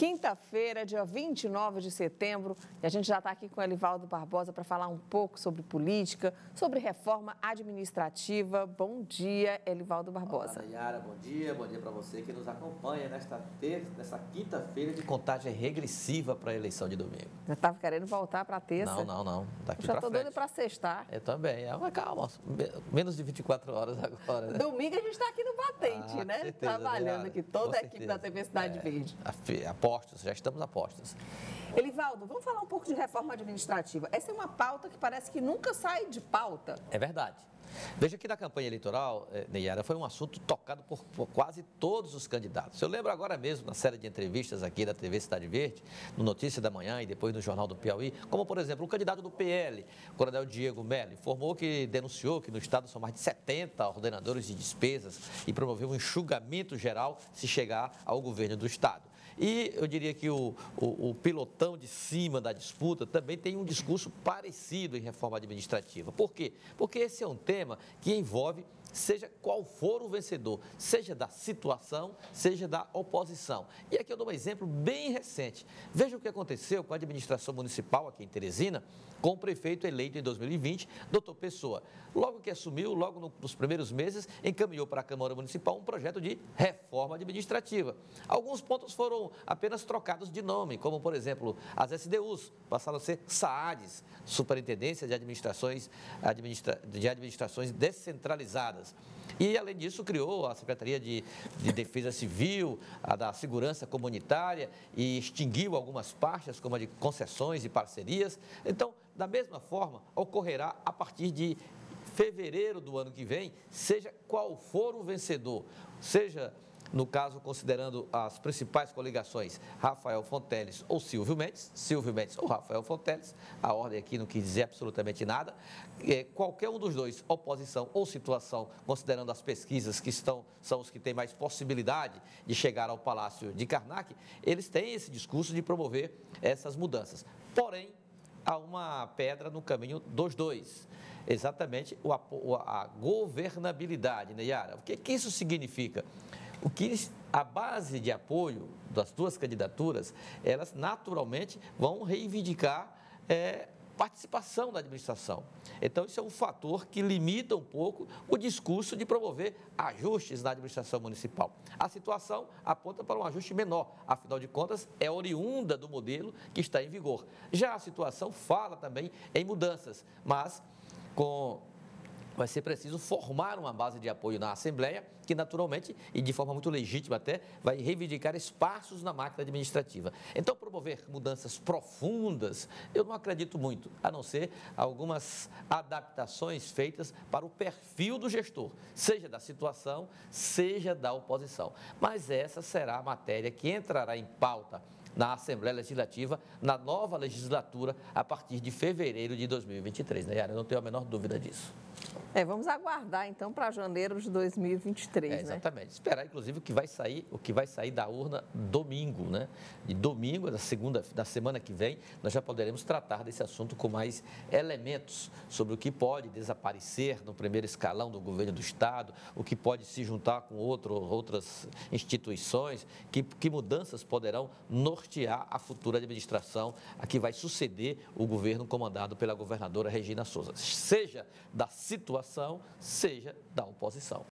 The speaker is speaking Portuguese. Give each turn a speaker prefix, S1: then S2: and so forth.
S1: Quinta-feira, dia 29 de setembro, e a gente já está aqui com o Elivaldo Barbosa para falar um pouco sobre política, sobre reforma administrativa. Bom dia, Elivaldo Barbosa.
S2: Olá, Nayara, bom dia, bom dia para você que nos acompanha nesta terça, nesta quinta-feira de contagem regressiva para a eleição de domingo.
S1: Já estava querendo voltar para terça?
S2: Não, não, não.
S1: Daqui já estou doido para sextar.
S2: Eu também. É, mas calma, menos de 24 horas agora. Né?
S1: Domingo a gente está aqui no Batente, ah, né? Certeza, Trabalhando aqui, toda a equipe da TV Cidade é, Verde.
S2: A, a já estamos apostos.
S1: Elivaldo, vamos falar um pouco de reforma administrativa. Essa é uma pauta que parece que nunca sai de pauta.
S2: É verdade. Veja que na campanha eleitoral, eh, Neyara, foi um assunto tocado por, por, quase todos os candidatos. Eu lembro agora mesmo, na série de entrevistas aqui da TV Cidade Verde, no Notícia da Manhã e depois no Jornal do Piauí, como, por exemplo, o candidato do PL, o coronel Diego Mello, informou que denunciou que no Estado são mais de 70 ordenadores de despesas e promoveu um enxugamento geral se chegar ao governo do Estado. E eu diria que o, o, o, pilotão de cima da disputa também tem um discurso parecido em reforma administrativa. Por quê? Porque esse é um tema que envolve seja qual for o vencedor, seja da situação, seja da oposição. E aqui eu dou um exemplo bem recente. Veja o que aconteceu com a administração municipal aqui em Teresina, com o prefeito eleito em 2020, doutor Pessoa. Logo que assumiu, logo no, nos primeiros meses, encaminhou para a Câmara Municipal um projeto de reforma administrativa. Alguns pontos foram apenas trocados de nome, como, por exemplo, as SDUs passaram a ser SAADs, Superintendência de Administrações, administra, de Administrações Descentralizadas. E, além disso, criou a Secretaria de, de Defesa Civil, a da Segurança Comunitária e extinguiu algumas pastas, como a de concessões e parcerias. Então, da mesma forma, ocorrerá a partir de fevereiro do ano que vem, seja qual for o vencedor, seja no caso, considerando as principais coligações, Rafael Fonteles ou Silvio Mendes, Silvio Mendes ou Rafael Fonteles, a ordem aqui não quis dizer absolutamente nada, é, qualquer um dos dois, oposição ou situação, considerando as pesquisas que estão, são os que têm mais possibilidade de chegar ao Palácio de Karnak, eles têm esse discurso de promover essas mudanças. Porém, há uma pedra no caminho dos dois. Exatamente a, governabilidade, Neyara. O que, que isso significa? O que a base de apoio das duas candidaturas, elas naturalmente vão reivindicar é, participação da administração. Então, isso é um fator que limita um pouco o discurso de promover ajustes na administração municipal. A situação aponta para um ajuste menor, afinal de contas, é oriunda do modelo que está em vigor. Já a situação fala também em mudanças, mas com vai ser preciso formar uma base de apoio na Assembleia, que naturalmente, e de forma muito legítima até, vai reivindicar espaços na máquina administrativa. Então, promover mudanças profundas, eu não acredito muito, a não ser algumas adaptações feitas para o perfil do gestor, seja da situação, seja da oposição. Mas essa será a matéria que entrará em pauta na Assembleia Legislativa na nova legislatura a partir de fevereiro de 2023. Né, Yara? Eu não tenho a menor dúvida disso.
S1: É, vamos aguardar então para janeiro de 2023, é,
S2: né? Exatamente. Né? Esperar, inclusive, o que vai sair, o que vai sair da urna domingo, né? De domingo, da segunda, da semana que vem, nós já poderemos tratar desse assunto com mais elementos sobre o que pode desaparecer no primeiro escalão do governo do Estado, o que pode se juntar com outro, outras instituições, que, que mudanças poderão nortear a futura administração a que vai suceder o governo comandado pela governadora Regina Souza, seja da situação, seja da oposição.